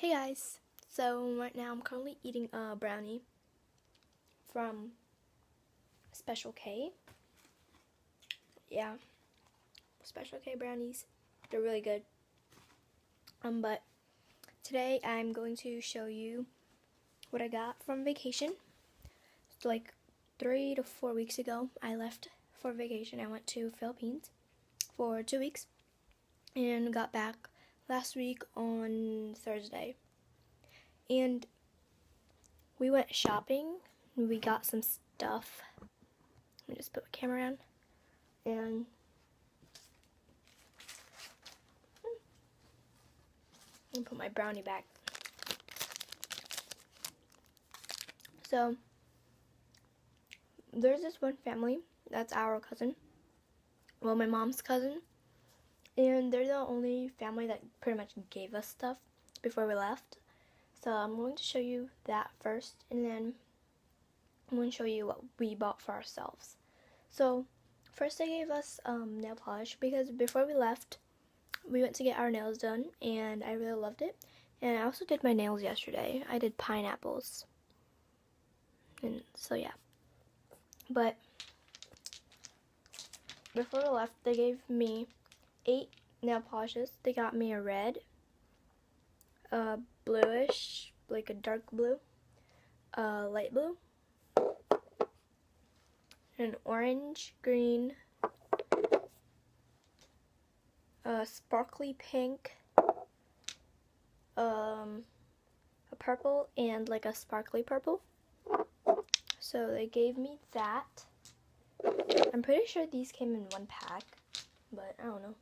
Hey guys, so right now I'm currently eating a brownie from Special K. Yeah, Special K brownies, they're really good. Um, but today I'm going to show you what I got from vacation. Like three to four weeks ago, I left for vacation. I went to Philippines for two weeks and got back last week on Thursday. And we went shopping. We got some stuff. Let me just put my camera on. And and put my brownie back. So there's this one family that's our cousin. Well, my mom's cousin and they're the only family that pretty much gave us stuff before we left. So I'm going to show you that first, and then I'm going to show you what we bought for ourselves. So first they gave us um, nail polish because before we left, we went to get our nails done, and I really loved it. And I also did my nails yesterday. I did pineapples. And so yeah. But before we left, they gave me eight nail polishes. They got me a red, a bluish, like a dark blue, a light blue, an orange, green, a sparkly pink, um, a purple, and like a sparkly purple. So they gave me that. I'm pretty sure these came in one pack, but I don't know.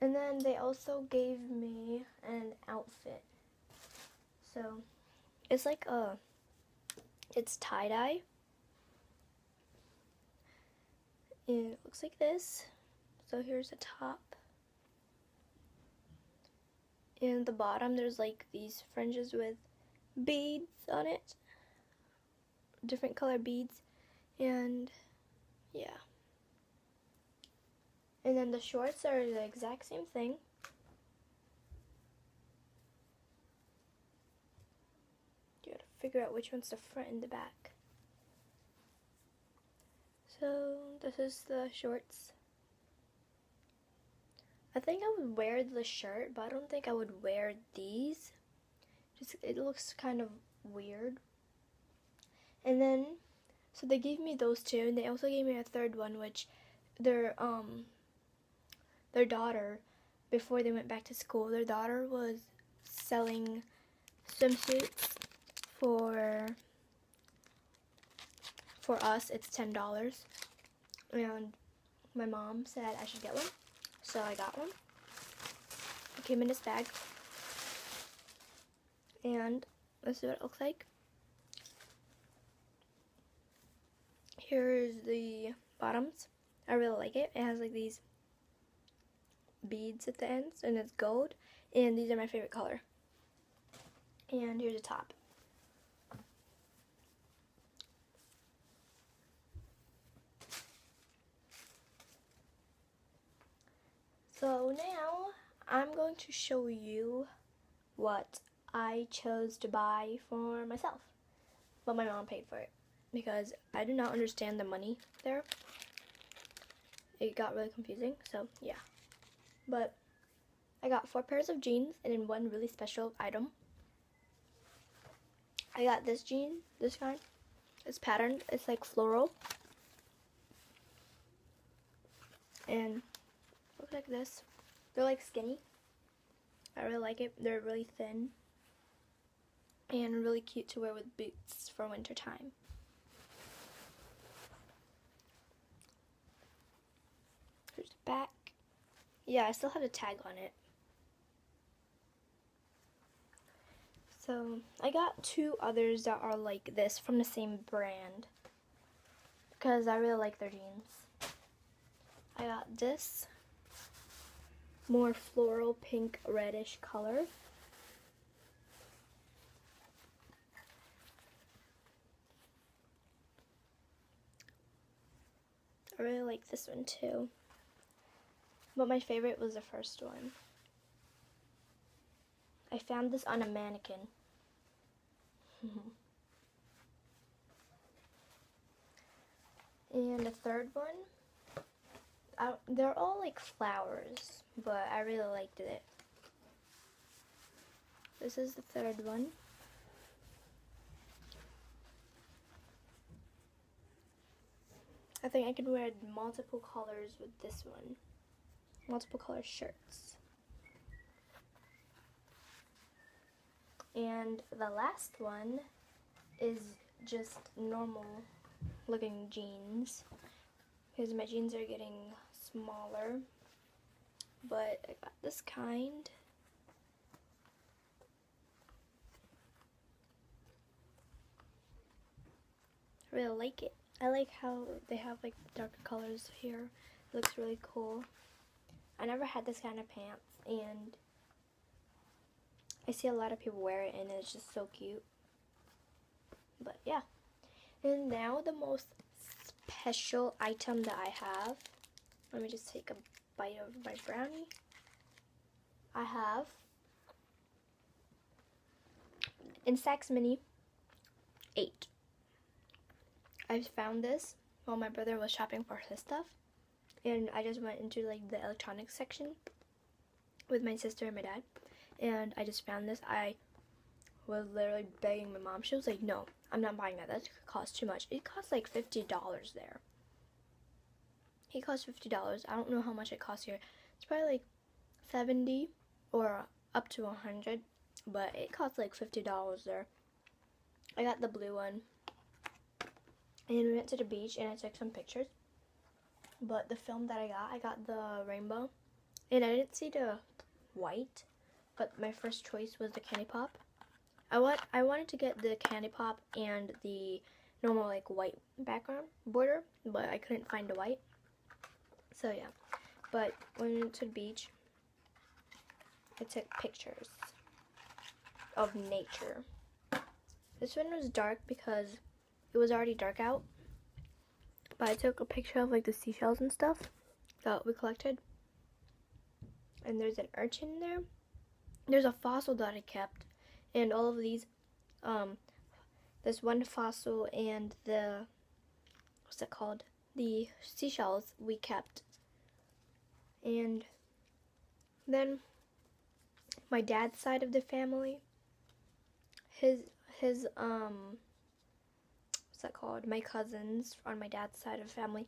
And then they also gave me an outfit. So it's like a, it's tie-dye. And it looks like this. So here's the top. And the bottom there's like these fringes with beads on it. Different color beads. And yeah. And then the shorts are the exact same thing. You gotta figure out which one's the front and the back. So this is the shorts. I think I would wear the shirt, but I don't think I would wear these. Just it looks kind of weird. And then so they gave me those two and they also gave me a third one which they're um their daughter, before they went back to school, their daughter was selling swimsuits for for us it's ten dollars. And my mom said I should get one so I got one. It came in this bag. And this is what it looks like. Here's the bottoms. I really like it. It has like these beads at the ends and it's gold and these are my favorite color. And here's the top. So now I'm going to show you what I chose to buy for myself. But my mom paid for it because I do not understand the money there. It got really confusing so yeah but I got four pairs of jeans and then one really special item. I got this jean, this kind. It's patterned. It's like floral. And look like this. They're like skinny. I really like it. They're really thin. And really cute to wear with boots for winter time. Here's the back. Yeah, I still have a tag on it. So, I got two others that are like this from the same brand. Because I really like their jeans. I got this more floral pink reddish color. I really like this one too. But my favorite was the first one. I found this on a mannequin. and the third one, I, they're all like flowers, but I really liked it. This is the third one. I think I can wear multiple colors with this one. Multiple color shirts. And the last one is just normal looking jeans. Because my jeans are getting smaller. But I got this kind. I really like it. I like how they have like darker colors here. It looks really cool. I never had this kind of pants and I see a lot of people wear it and it's just so cute. But yeah. And now the most special item that I have. Let me just take a bite of my brownie. I have Instax Mini 8. I found this while my brother was shopping for his stuff. And I just went into like the electronics section with my sister and my dad. And I just found this. I was literally begging my mom. She was like, no, I'm not buying that. That costs too much. It costs like $50 there. It costs $50. I don't know how much it costs here. It's probably like 70 or up to 100 but it costs like $50 there. I got the blue one and we went to the beach and I took some pictures. But the film that I got, I got the rainbow. And I didn't see the white, but my first choice was the candy pop. I want I wanted to get the candy pop and the normal like white background border, but I couldn't find the white. So yeah. But when we went to the beach, I took pictures of nature. This one was dark because it was already dark out. But I took a picture of like the seashells and stuff that we collected. And there's an urchin there. There's a fossil that I kept. And all of these, um, this one fossil and the, what's it called? The seashells we kept. And then my dad's side of the family, his, his, um, what's that called? My cousins on my dad's side of family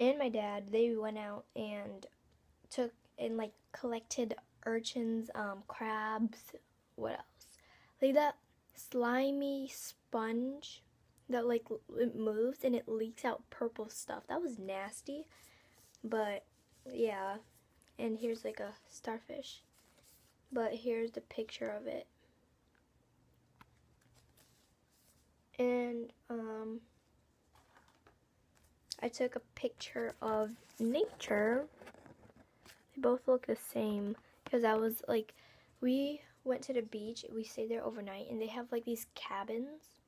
and my dad, they went out and took and like collected urchins, um, crabs, what else? Like that slimy sponge that like it moves and it leaks out purple stuff. That was nasty. But yeah. And here's like a starfish. But here's the picture of it. And um, I took a picture of nature. They both look the same because I was like, we went to the beach, we stayed there overnight, and they have like these cabins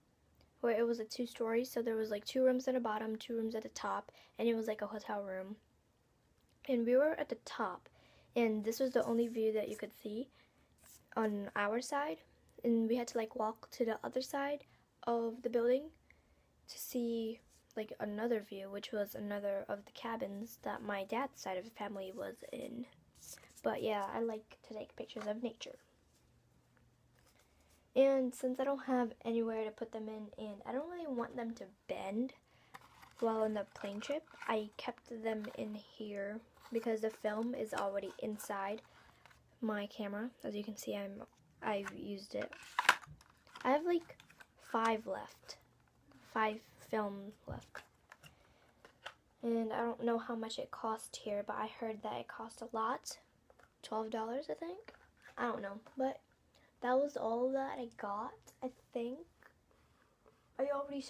where it was a two story, so there was like two rooms at the bottom, two rooms at the top, and it was like a hotel room. And we were at the top, and this was the only view that you could see on our side, and we had to like walk to the other side of the building to see like another view, which was another of the cabins that my dad's side of the family was in. But yeah, I like to take pictures of nature. And since I don't have anywhere to put them in and I don't really want them to bend while on the plane trip, I kept them in here because the film is already inside my camera. As you can see, I'm I've used it. I have like five left. Five films left. And I don't know how much it cost here, but I heard that it cost a lot. $12, I think. I don't know. But that was all that I got, I think. I already